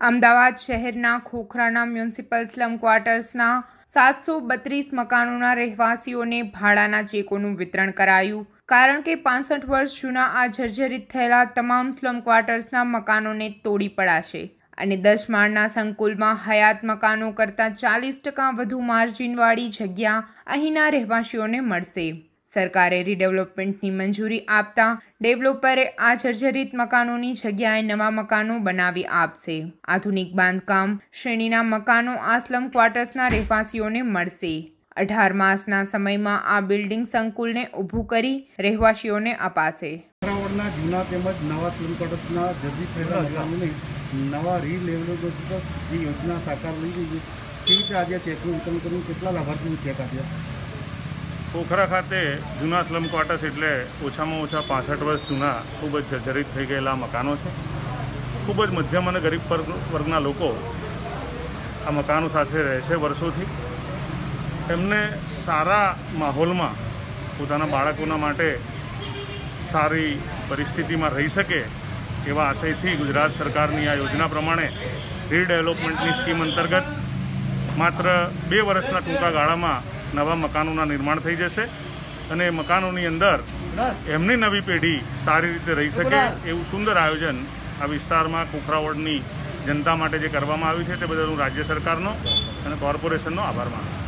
અમદાવાદ શહેરના ખોખરાના municipal slum ક્વાર્ટર્સના સાતસો બત્રીસ મકાનોના રહેવાસીઓને ભાડાના ચેકોનું વિતરણ કરાયું. કારણ કે પાસઠ વર્ષ જૂના આ જર્જરિત થયેલા તમામ સ્લમ ક્વાર્ટર્સના મકાનોને તોડી પડાશે અને દસ માળના સંકુલમાં હયાત મકાનો કરતાં ચાલીસ ટકા વધુ માર્જિનવાળી જગ્યા અહીંના રહેવાસીઓને મળશે. સરકારે રીડેવલપમેન્ટની મંજૂરી આપતા ડેવલપરે આ જર્જરિત મકાનોની જગ્યાએ નવા મકાનો બનાવી આપશે. આધુનિક બાંધકામ શ્રેણીના મકાનો આ સ્લમ ક્વાર્ટર્સના રહેવાસીઓને મળશે. અઢાર માસના સમયમાં આ બિલ્ડિંગ સંકુલને ઊભું કરી રહેવાસીઓને અપાશે. જૂના તેમજ નવા ક્વાર્ટર્સના જર્જિત થયેલા મકાનોને નવા રીલેવલ જે યોજના સાકાર લઈ ગઈ છે. કેવી રીતે આજે ચેકનું વિતરણ કર્યું કેટલા લાભાર્થીને ચેક આપ્યા પોખરા ખાતે જૂના સ્લમ ક્વાર્ટર્સ એટલે ઓછામાં ઓછા પાસઠ વર્ષ જૂના ખૂબ જ જર્જરિત થઈ ગયેલા મકાનો છે. ખૂબ જ મધ્યમ અને ગરીબ વર્ગ, વર્ગના લોકો આ મકાનો સાથે રહે છે વર્ષોથી. એમને સારા માહોલમાં પોતાના બાળકોના માટે સારી પરિસ્થિતિમાં રહી શકે એવા આશયથી ગુજરાત સરકારની આ યોજના પ્રમાણે રીડેવલપમેન્ટની સ્કીમ અંતર્ગત માત્ર બે વર્ષના ટૂંકા ગાળામાં નવા મકાનોના નિર્માણ થઈ જશે અને મકાનોની અંદર એમની નવી પેઢી સારી રીતે રહી શકે એવું સુંદર આયોજન આ વિસ્તારમાં કુખરાવડની જનતા માટે જે કરવામાં આવ્યું છે તે બદલ હું રાજ્ય સરકારનો અને કોર્પોરેશનનો આભાર માનું